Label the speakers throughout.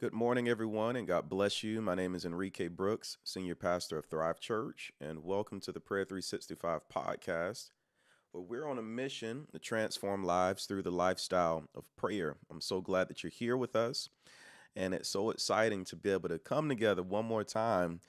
Speaker 1: Good morning, everyone, and God bless you. My name is Enrique Brooks, Senior Pastor of Thryve Church, and welcome to the Prayer 365 podcast, where we're on a mission to transform lives through the lifestyle of prayer. I'm so glad that you're here with us, and it's so exciting to be able to come together one more time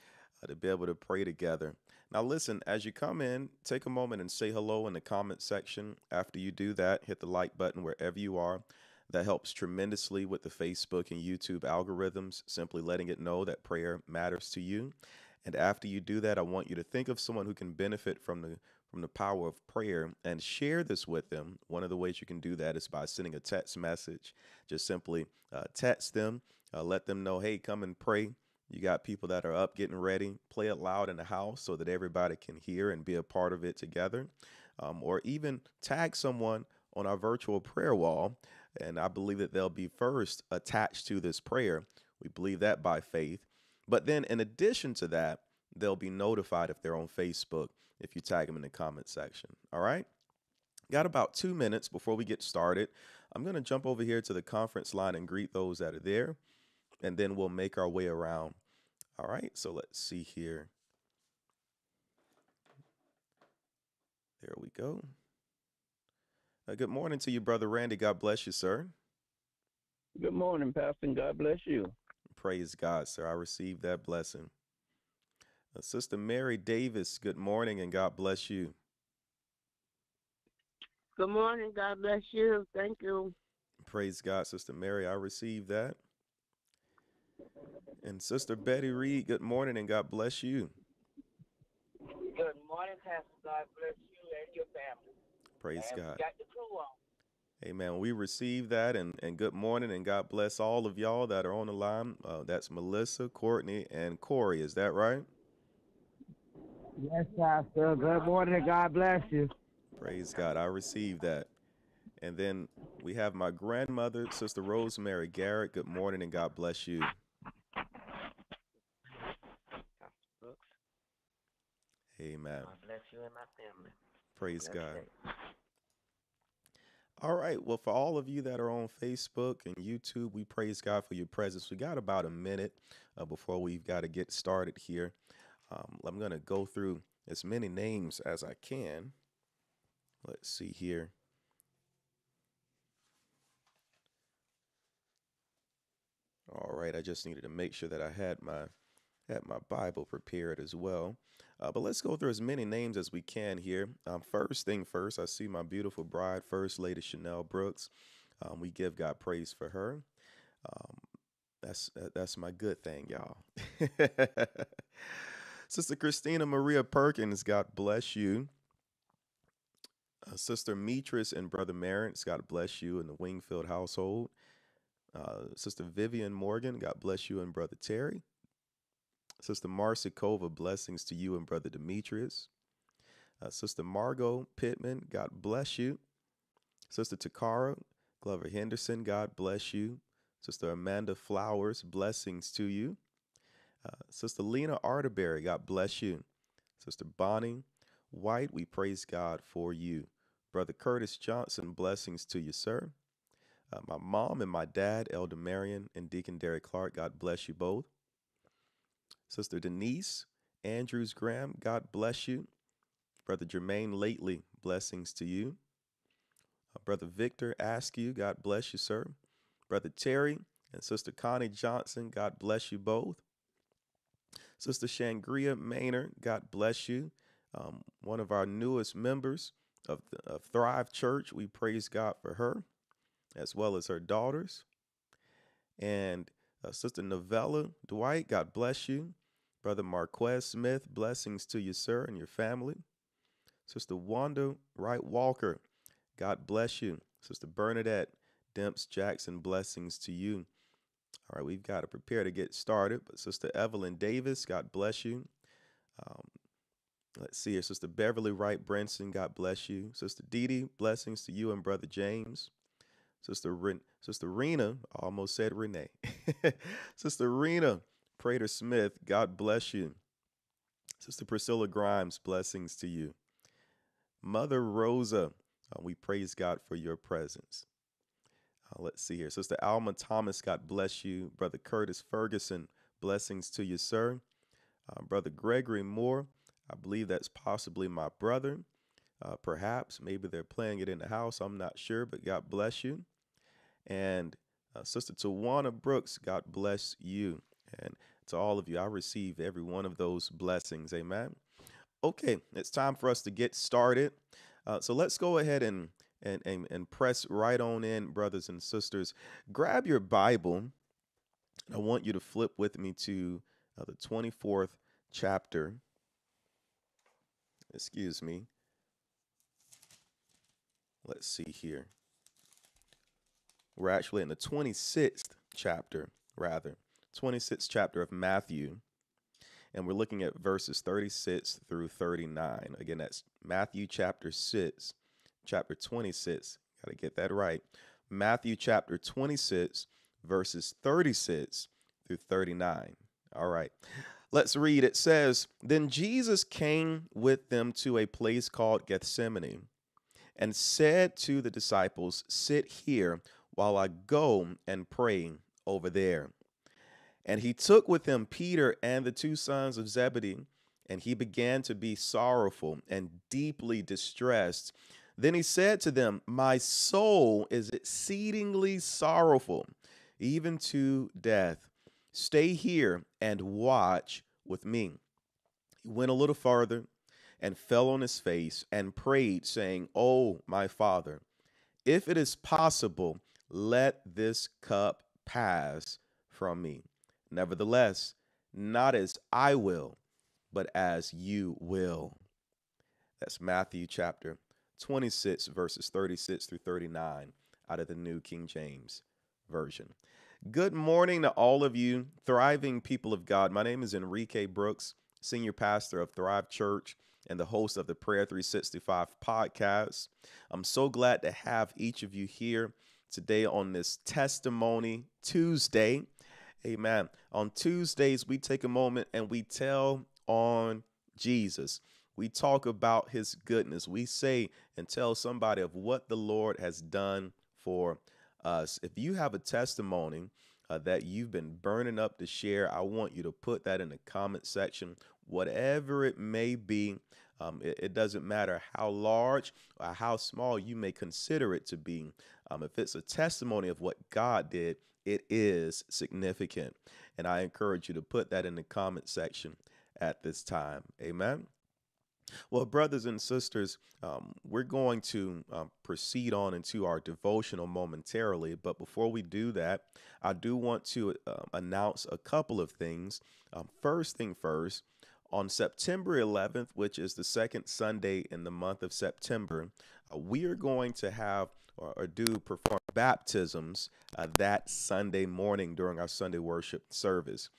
Speaker 1: uh, to be able to pray together. Now, listen, as you come in, take a moment and say hello in the comment section. After you do that, hit the like button wherever you are. That helps tremendously with the Facebook and YouTube algorithms, simply letting it know that prayer matters to you. And after you do that, I want you to think of someone who can benefit from the from the power of prayer and share this with them. One of the ways you can do that is by sending a text message. Just simply uh, text them, uh, let them know, hey, come and pray. You got people that are up getting ready. Play it loud in the house so that everybody can hear and be a part of it together. Um, or even tag someone on our virtual prayer wall and I believe that they'll be first attached to this prayer. We believe that by faith. But then, in addition to that, they'll be notified if they're on Facebook if you tag them in the comment section. All right? Got about two minutes before we get started. I'm going to jump over here to the conference line and greet those that are there, and then we'll make our way around. All right, so let's see here. There we go. Uh, good morning to you, Brother Randy. God bless you, sir.
Speaker 2: Good morning, Pastor, and God bless you.
Speaker 1: Praise God, sir. I received that blessing. Uh, Sister Mary Davis, good morning, and God bless you.
Speaker 3: Good morning. God bless you. Thank you.
Speaker 1: Praise God, Sister Mary. I received that. And Sister Betty Reed, good morning, and God bless you.
Speaker 4: Good morning, Pastor. God bless you and your family.
Speaker 1: Praise
Speaker 4: and
Speaker 1: God.
Speaker 4: We got the crew on.
Speaker 1: Amen. We receive that and, and good morning and God bless all of y'all that are on the line. Uh, that's Melissa, Courtney, and Corey. Is that right?
Speaker 5: Yes, Pastor. Good morning. God bless you.
Speaker 1: Praise God. I receive that. And then we have my grandmother, Sister Rosemary Garrett. Good morning and God bless you. Amen.
Speaker 4: God bless you and my family.
Speaker 1: Praise God.
Speaker 4: you.
Speaker 1: All right. Well, for all of you that are on Facebook and YouTube, we praise God for your presence. We got about a minute uh, before we've got to get started here. Um, I'm going to go through as many names as I can. Let's see here. All right. I just needed to make sure that I had my had my Bible prepared as well. Uh, but let's go through as many names as we can here. Um, first thing first, I see my beautiful bride, First Lady Chanel Brooks. Um, we give God praise for her. Um, that's that's my good thing, y'all. Sister Christina Maria Perkins, God bless you. Uh, Sister Metris and Brother Marrance, God bless you in the Wingfield household. Uh, Sister Vivian Morgan, God bless you and Brother Terry. Sister Marcy Kova, blessings to you and Brother Demetrius. Uh, Sister Margot Pittman, God bless you. Sister Takara Glover Henderson, God bless you. Sister Amanda Flowers, blessings to you. Uh, Sister Lena Arterberry, God bless you. Sister Bonnie White, we praise God for you. Brother Curtis Johnson, blessings to you, sir. Uh, my mom and my dad, Elder Marion and Deacon Derek Clark, God bless you both. Sister Denise Andrews Graham, God bless you. Brother Jermaine Lately, blessings to you. Uh, Brother Victor Askew, God bless you, sir. Brother Terry and Sister Connie Johnson, God bless you both. Sister Shangria Maynard, God bless you. Um, one of our newest members of, the, of Thryve Church, we praise God for her, as well as her daughters. And uh, Sister Novella Dwight, God bless you. Brother Marquez Smith, blessings to you, sir, and your family. Sister Wanda Wright Walker, God bless you. Sister Bernadette Demps Jackson, blessings to you. All right, we've got to prepare to get started. But Sister Evelyn Davis, God bless you. Um, let's see here. Sister Beverly Wright Brinson, God bless you. Sister Dee Dee, blessings to you and Brother James. Sister Sister Rena, I almost said Renee. Sister Rena Prater Smith, God bless you. Sister Priscilla Grimes, blessings to you. Mother Rosa, uh, we praise God for your presence. Uh, let's see here. Sister Alma Thomas, God bless you. Brother Curtis Ferguson, blessings to you, sir. Uh, Brother Gregory Moore, I believe that's possibly my brother. Uh, perhaps, maybe they're playing it in the house. I'm not sure, but God bless you. And uh, Sister Tawana Brooks, God bless you. And to all of you, I receive every one of those blessings. Amen. Okay, it's time for us to get started. Uh, so let's go ahead and, and, and, and press right on in, brothers and sisters. Grab your Bible. I want you to flip with me to uh, the 24th chapter. Excuse me. Let's see here. We're actually in the 26th chapter, rather, 26th chapter of Matthew. And we're looking at verses 36 through 39. Again, that's Matthew chapter 6, chapter 26. Got to get that right. Matthew chapter 26, verses 36 through 39. All right. Let's read. It says, Then Jesus came with them to a place called Gethsemane and said to the disciples, Sit here while I go and pray over there. And he took with him Peter and the two sons of Zebedee, and he began to be sorrowful and deeply distressed. Then he said to them, My soul is exceedingly sorrowful, even to death. Stay here and watch with me. He went a little farther and fell on his face and prayed, saying, Oh, my father, if it is possible, let this cup pass from me. Nevertheless, not as I will, but as you will. That's Matthew chapter 26, verses 36 through 39 out of the New King James Version. Good morning to all of you, thriving people of God. My name is Enrique Brooks, senior pastor of Thryve Church and the host of the Prayer 365 podcast. I'm so glad to have each of you here today on this Testimony Tuesday. Amen. On Tuesdays, we take a moment and we tell on Jesus. We talk about his goodness. We say and tell somebody of what the Lord has done for us. If you have a testimony uh, that you've been burning up to share, I want you to put that in the comment section, whatever it may be. Um, it, it, doesn't matter how large or how small you may consider it to be. Um, if it's a testimony of what God did, it is significant. And I encourage you to put that in the comment section at this time. Amen. Well, brothers and sisters, um, we're going to um, proceed on into our devotional momentarily. But before we do that, I do want to uh, announce a couple of things. Um, first thing first, on September 11th, which is the second Sunday in the month of September, uh, we are going to have or, or do perform baptisms uh, that Sunday morning during our Sunday worship service.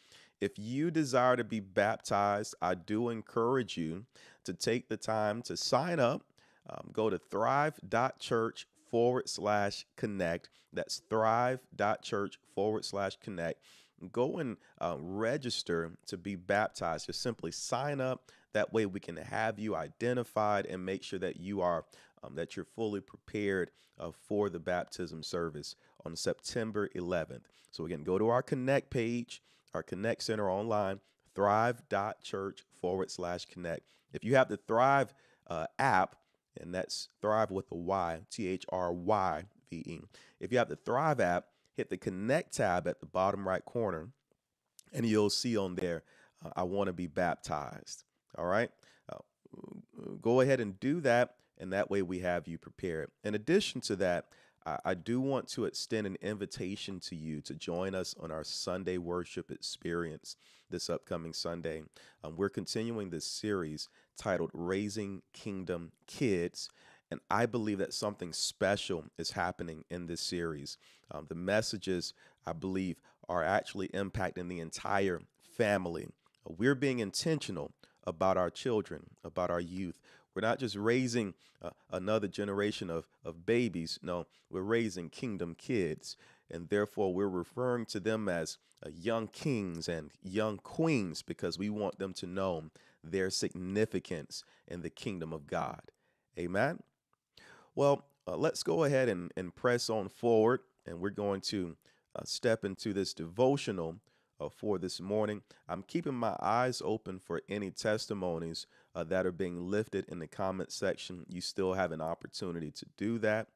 Speaker 1: If you desire to be baptized, I do encourage you to take the time to sign up. Um, go to thryve.church forward slash connect. That's thryve.church forward slash connect. Go and uh, register to be baptized. Just simply sign up. That way we can have you identified and make sure that you are um, that you're fully prepared uh, for the baptism service on September 11th. So again, go to our Connect page, our Connect Center online, thryve.church forward slash connect. If you have the Thryve uh, app, and that's Thryve with a Y, T H R Y V E. If you have the Thryve app, hit the Connect tab at the bottom right corner, and you'll see on there, uh, I want to be baptized. All right. Uh, go ahead and do that and that way we have you prepared. In addition to that, I, do want to extend an invitation to you to join us on our Sunday worship experience this upcoming Sunday. Um, we're continuing this series titled Raising Kingdom Kids. And I believe that something special is happening in this series. Um, the messages, I believe, are actually impacting the entire family. We're being intentional about our children, about our youth. We're not just raising uh, another generation of, of babies. No, we're raising kingdom kids. And therefore, we're referring to them as uh, young kings and young queens because we want them to know their significance in the kingdom of God. Amen. Well, uh, let's go ahead and, and press on forward. and we're going to uh, step into this devotional uh, for this morning. I'm keeping my eyes open for any testimonies uh, that are being lifted in the comment section. You still have an opportunity to do that.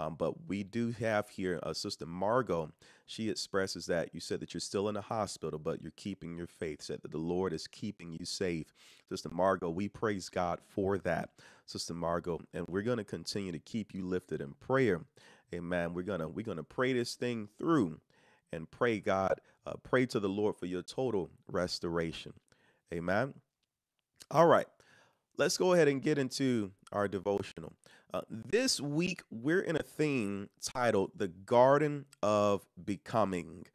Speaker 1: Um, but we do have here uh, Sister Margot. She expresses that you said that you're still in the hospital, but you're keeping your faith, said that the Lord is keeping you safe. Sister Margot, we praise God for that, Sister Margot. And we're going to continue to keep you lifted in prayer. Amen. We're gonna we're gonna pray this thing through and pray God, uh, pray to the Lord for your total restoration. Amen. All right, let's go ahead and get into our devotional. Uh, this week, we're in a theme titled The Garden of Becoming.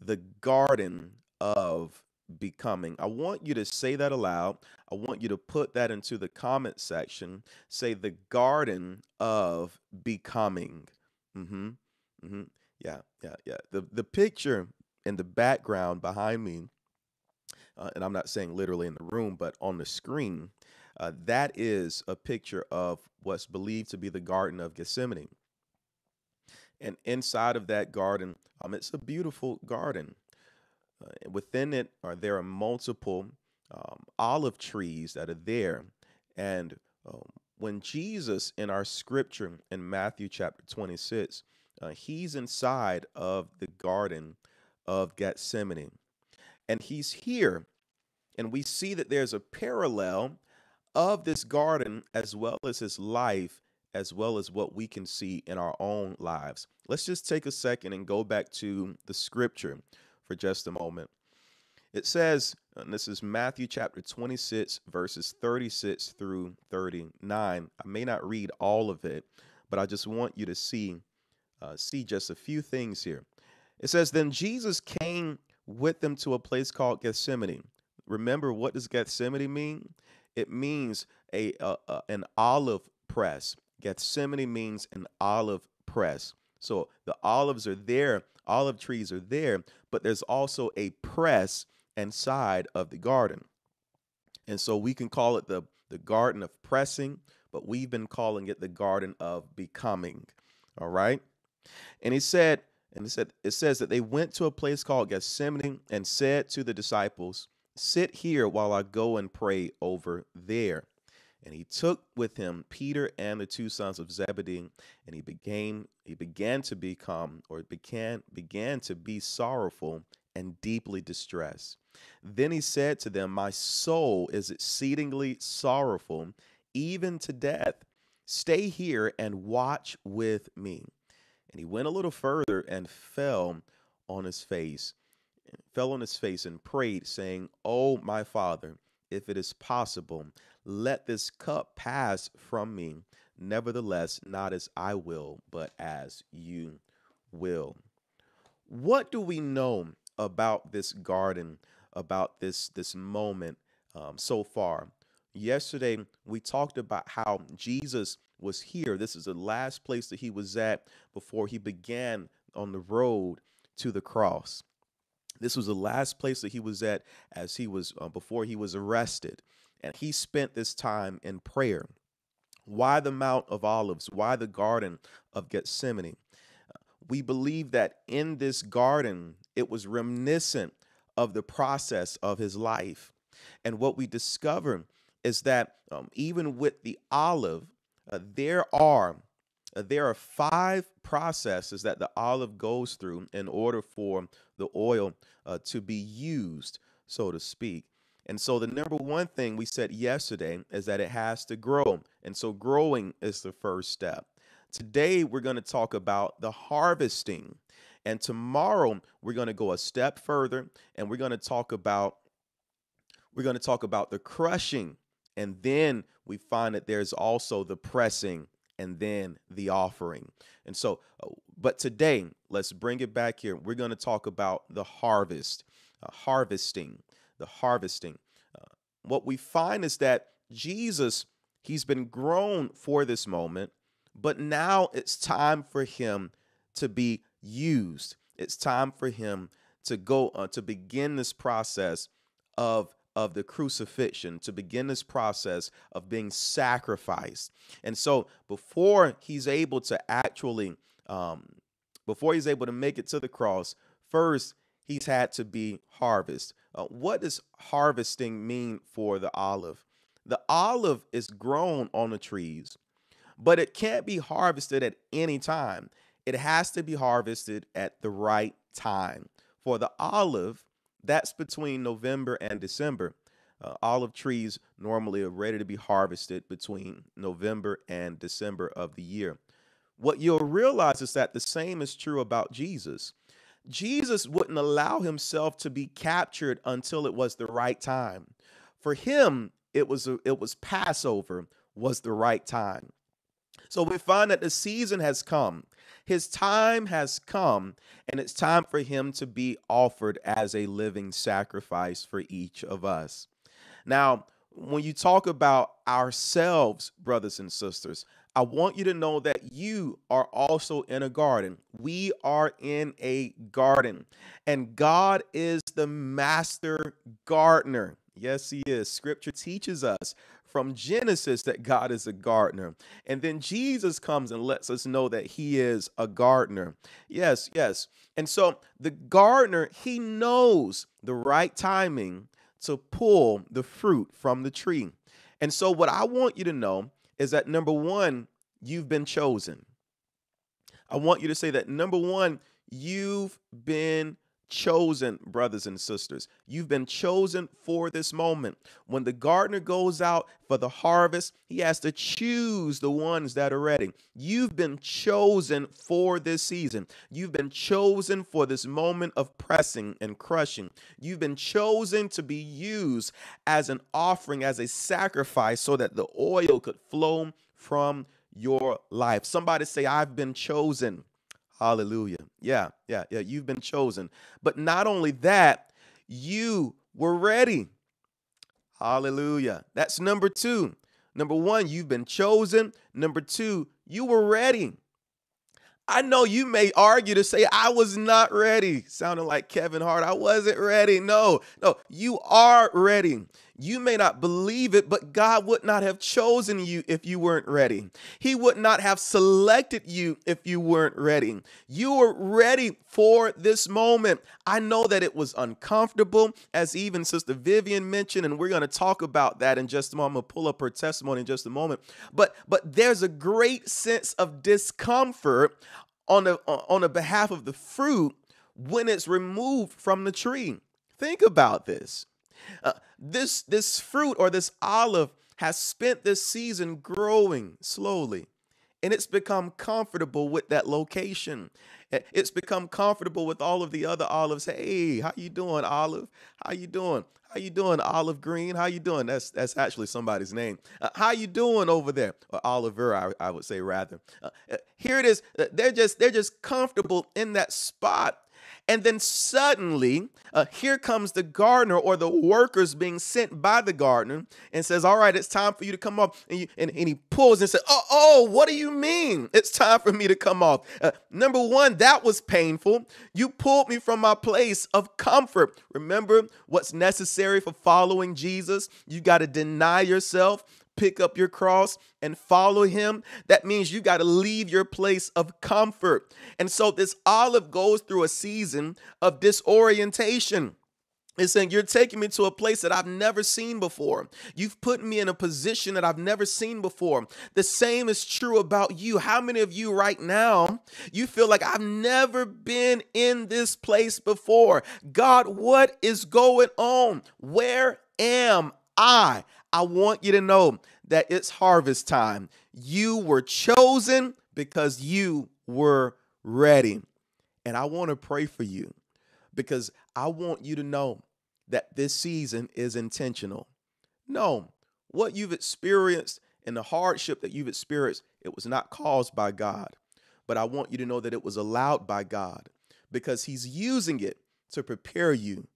Speaker 1: The Garden of Becoming. I want you to say that aloud. I want you to put that into the comment section. Say the Garden of Becoming. Mm-hmm. Mm-hmm. Yeah, yeah, yeah. The the picture in the background behind me, uh, and I'm not saying literally in the room, but on the screen, uh, that is a picture of what's believed to be the Garden of Gethsemane. And inside of that garden, um, it's a beautiful garden. Uh, within it are there are multiple um, olive trees that are there, and um, when Jesus in our scripture in Matthew chapter 26 uh, he's inside of the Garden of Gethsemane. And he's here. And we see that there's a parallel of this garden as well as his life, as well as what we can see in our own lives. Let's just take a second and go back to the scripture for just a moment. It says, and this is Matthew chapter 26, verses 36 through 39. I may not read all of it, but I just want you to see uh, see just a few things here. It says, Then Jesus came with them to a place called Gethsemane. Remember, what does Gethsemane mean? It means a, a, a an olive press. Gethsemane means an olive press. So the olives are there, olive trees are there, but there's also a press inside of the garden. And so we can call it the, the garden of pressing, but we've been calling it the garden of becoming. All right. And he said, and it said, it says that they went to a place called Gethsemane and said to the disciples, Sit here while I go and pray over there. And he took with him Peter and the two sons of Zebedee, and he began he began to become or began began to be sorrowful and deeply distressed. Then he said to them, My soul is exceedingly sorrowful, even to death. Stay here and watch with me. And he went a little further and fell on his face, fell on his face and prayed, saying, Oh, my father, if it is possible, let this cup pass from me. Nevertheless, not as I will, but as you will. What do we know about this garden, about this this moment um, so far? Yesterday, we talked about how Jesus was here. This is the last place that he was at before he began on the road to the cross. This was the last place that he was at as he was uh, before he was arrested. And he spent this time in prayer. Why the Mount of Olives? Why the Garden of Gethsemane? We believe that in this garden, it was reminiscent of the process of his life. And what we discover is that um, even with the olive, uh, there are uh, there are five processes that the olive goes through in order for the oil uh, to be used, so to speak. And so the number one thing we said yesterday is that it has to grow. And so growing is the first step. Today we're going to talk about the harvesting. And tomorrow we're going to go a step further and we're going to talk about we're going to talk about the crushing and then we find that there's also the pressing and then the offering. And so, uh, but today, let's bring it back here. We're going to talk about the harvest, uh, harvesting, the harvesting. Uh, what we find is that Jesus, he's been grown for this moment, but now it's time for him to be used. It's time for him to go uh, to begin this process of of the crucifixion to begin this process of being sacrificed. And so, before he's able to actually um, before he's able to make it to the cross, first he's had to be harvested. Uh, what does harvesting mean for the olive? The olive is grown on the trees, but it can't be harvested at any time. It has to be harvested at the right time. For the olive, that's between November and December. Uh, olive trees normally are ready to be harvested between November and December of the year. What you'll realize is that the same is true about Jesus. Jesus wouldn't allow himself to be captured until it was the right time. For him, it was a, it was Passover was the right time. So we find that the season has come. His time has come, and it's time for him to be offered as a living sacrifice for each of us. Now, when you talk about ourselves, brothers and sisters, I want you to know that you are also in a garden. We are in a garden, and God is the master gardener. Yes, He is. Scripture teaches us from Genesis that God is a gardener. And then Jesus comes and lets us know that He is a gardener. Yes, yes. And so the gardener, He knows the right timing to pull the fruit from the tree. And so, what I want you to know is that number one, you've been chosen. I want you to say that number one, you've been chosen, brothers and sisters. You've been chosen for this moment. When the gardener goes out for the harvest, he has to choose the ones that are ready. You've been chosen for this season. You've been chosen for this moment of pressing and crushing. You've been chosen to be used as an offering, as a sacrifice, so that the oil could flow from your life. Somebody say, I've been chosen. Hallelujah. Yeah, yeah, yeah. You've been chosen. But not only that, you were ready. Hallelujah. That's number two. Number one, you've been chosen. Number two, you were ready. I know you may argue to say, I was not ready. Sounding like Kevin Hart. I wasn't ready. No, no, you are ready. You may not believe it, but God would not have chosen you if you weren't ready. He would not have selected you if you weren't ready. You were ready for this moment. I know that it was uncomfortable, as even Sister Vivian mentioned, and we're going to talk about that in just a moment. I'm going to pull up her testimony in just a moment. But but there's a great sense of discomfort on the on the behalf of the fruit when it's removed from the tree. Think about this. Uh, this this fruit or this olive has spent this season growing slowly and it's become comfortable with that location. It's become comfortable with all of the other olives. Hey how you doing olive? How you doing? How you doing olive green? How you doing? That's that's actually somebody's name. Uh, how you doing over there? Or oliver i, I would say rather. Uh, uh here it is. Uh, they're just they're just comfortable in that spot and then suddenly, uh, here comes the gardener or the workers being sent by the gardener and says, All right, it's time for you to come off. And, you, and, and he pulls and says, Oh, oh, what do you mean? It's time for me to come off. Uh, number one, that was painful. You pulled me from my place of comfort. Remember what's necessary for following Jesus? You got to deny yourself pick up your cross and follow him, that means you got to leave your place of comfort. And so this olive goes through a season of disorientation. It's saying, You're taking me to a place that I've never seen before. You've put me in a position that I've never seen before. The same is true about you. How many of you right now, you feel like I've never been in this place before? God, what is going on? Where am I? I want you to know that it's harvest time. You were chosen because you were ready. And I want to pray for you because I want you to know that this season is intentional. No, what you've experienced and the hardship that you've experienced, it was not caused by God. But I want you to know that it was allowed by God because He's using it to prepare you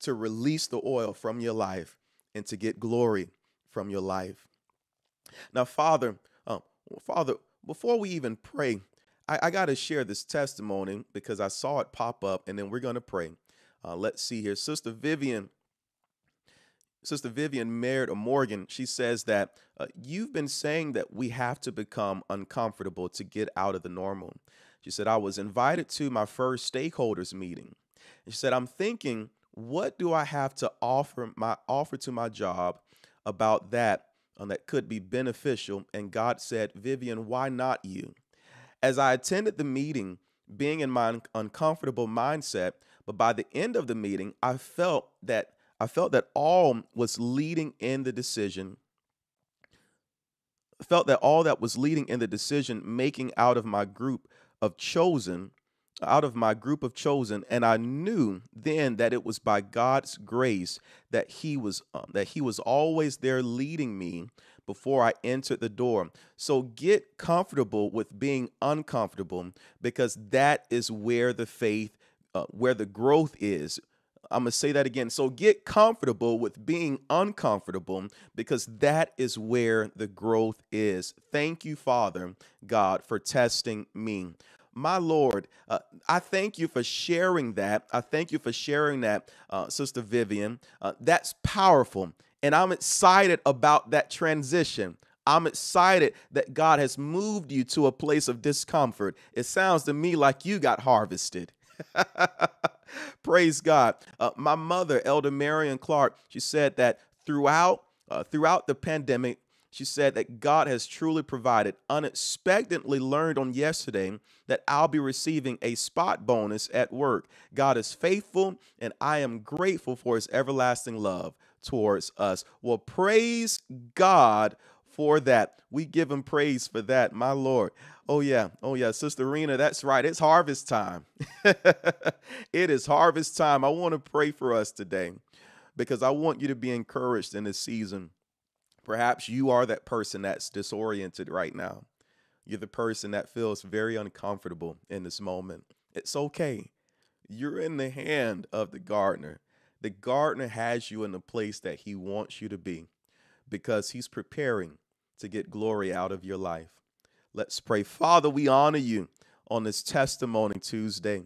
Speaker 1: to release the oil from your life and to get glory from your life. Now, Father, uh, Father, before we even pray, I, I got to share this testimony because I saw it pop up, and then we're going to pray. Uh, let's see here, Sister Vivian. Sister Vivian Merritt or Morgan, she says that uh, you've been saying that we have to become uncomfortable to get out of the normal. She said, I was invited to my first stakeholders meeting. And she said, I'm thinking, what do I have to offer my offer to my job about that um, that could be beneficial? And God said, Vivian, why not you? As I attended the meeting, being in my un- uncomfortable mindset, but by the end of the meeting, I felt that I felt that all was leading in the decision felt that all that was leading in the decision making out of my group of chosen out of my group of chosen and i knew then that it was by god's grace that he was um, that he was always there leading me before i entered the door so get comfortable with being uncomfortable because that is where the faith uh, where the growth is I'm going to say that again. So get comfortable with being uncomfortable because that is where the growth is. Thank you, Father God, for testing me. My Lord, uh, I thank you for sharing that. I thank you for sharing that, uh, Sister Vivian. Uh, that's powerful. And I'm excited about that transition. I'm excited that God has moved you to a place of discomfort. It sounds to me like you got harvested. Praise God. Uh, my mother, Elder Marion Clark, she said that throughout uh, throughout the pandemic, she said that God has truly provided. Unexpectedly learned on yesterday that I'll be receiving a spot bonus at work. God is faithful, and I am grateful for his everlasting love towards us. Well, praise God for that. We give him praise for that, my Lord. Oh, yeah. Oh, yeah. Sister Rena, that's right. It's harvest time. it is harvest time. I want to pray for us today because I want you to be encouraged in this season. Perhaps you are that person that's disoriented right now. You're the person that feels very uncomfortable in this moment. It's okay. You're in the hand of the gardener. The gardener has you in the place that he wants you to be because he's preparing to get glory out of your life. Let's pray. Father, we honor you on this testimony Tuesday.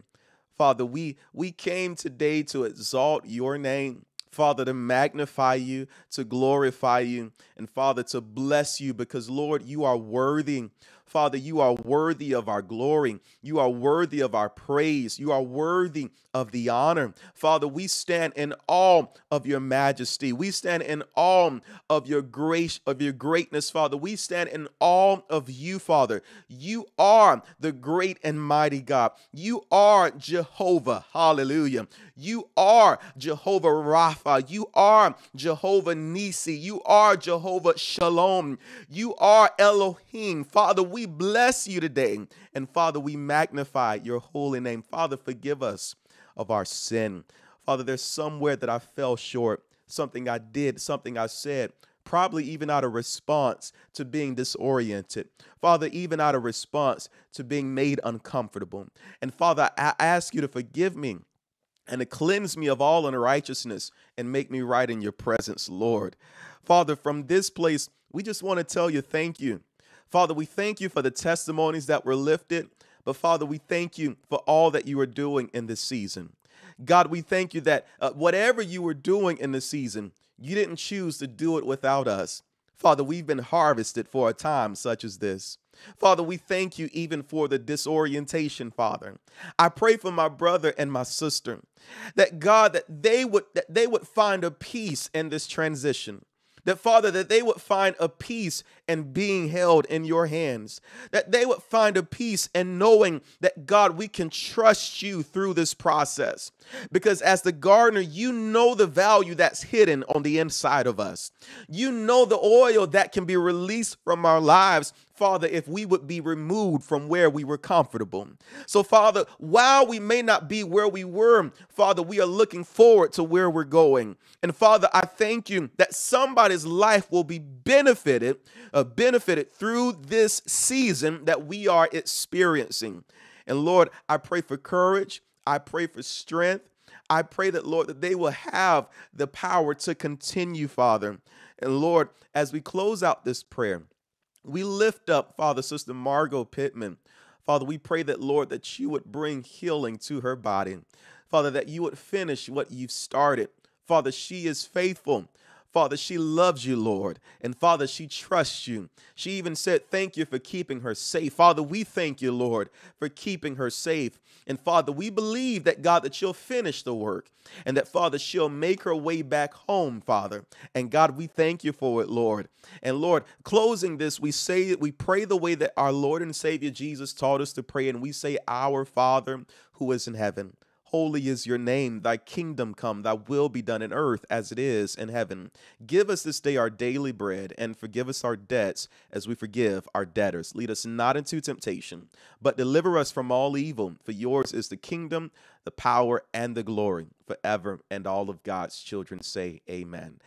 Speaker 1: Father, we we came today to exalt your name. Father, to magnify you, to glorify you, and Father, to bless you because, Lord, you are worthy Father, you are worthy of our glory. You are worthy of our praise. You are worthy of the honor. Father, we stand in awe of your majesty. We stand in awe of your grace, of your greatness, Father. We stand in awe of you, Father. You are the great and mighty God. You are Jehovah. Hallelujah. You are Jehovah Rapha. You are Jehovah Nisi. You are Jehovah Shalom. You are Elohim. Father, we bless you today. And Father, we magnify your holy name. Father, forgive us of our sin. Father, there's somewhere that I fell short, something I did, something I said, probably even out of response to being disoriented. Father, even out of response to being made uncomfortable. And Father, I ask you to forgive me and to cleanse me of all unrighteousness and make me right in your presence, Lord. Father, from this place, we just want to tell you thank you. Father, we thank you for the testimonies that were lifted, but Father, we thank you for all that you are doing in this season. God, we thank you that uh, whatever you were doing in the season, you didn't choose to do it without us. Father, we've been harvested for a time such as this. Father, we thank you even for the disorientation, Father. I pray for my brother and my sister that God that they would that they would find a peace in this transition that Father, that they would find a peace in being held in your hands, that they would find a peace in knowing that God, we can trust you through this process. Because as the gardener, you know the value that's hidden on the inside of us. You know the oil that can be released from our lives Father, if we would be removed from where we were comfortable. So, Father, while we may not be where we were, Father, we are looking forward to where we're going. And Father, I thank you that somebody's life will be benefited, uh, benefited through this season that we are experiencing. And Lord, I pray for courage. I pray for strength. I pray that, Lord, that they will have the power to continue, Father. And Lord, as we close out this prayer, we lift up, Father, Sister Margot Pittman. Father, we pray that, Lord, that you would bring healing to her body. Father, that you would finish what you've started. Father, she is faithful. Father, she loves you, Lord. And Father, she trusts you. She even said, Thank you for keeping her safe. Father, we thank you, Lord, for keeping her safe. And Father, we believe that God, that you'll finish the work and that Father, she'll make her way back home, Father. And God, we thank you for it, Lord. And Lord, closing this, we say we pray the way that our Lord and Savior Jesus taught us to pray, and we say, Our Father who is in heaven. Holy is your name, thy kingdom come, thy will be done in earth as it is in heaven. Give us this day our daily bread, and forgive us our debts as we forgive our debtors. Lead us not into temptation, but deliver us from all evil. For yours is the kingdom, the power, and the glory forever. And all of God's children say, Amen.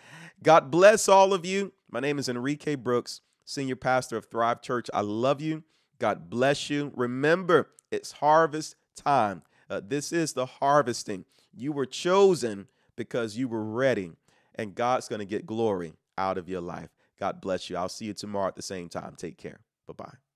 Speaker 1: God bless all of you. My name is Enrique Brooks, Senior Pastor of Thryve Church. I love you. God bless you. Remember, it's harvest time. Uh, this is the harvesting. You were chosen because you were ready, and God's going to get glory out of your life. God bless you. I'll see you tomorrow at the same time. Take care. Bye bye.